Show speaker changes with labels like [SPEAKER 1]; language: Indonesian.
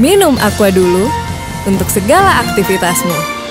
[SPEAKER 1] Minum Aqua dulu untuk segala aktivitasmu.